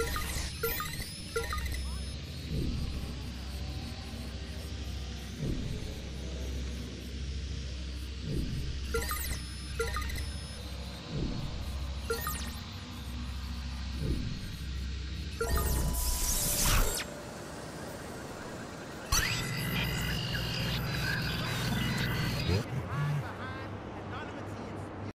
you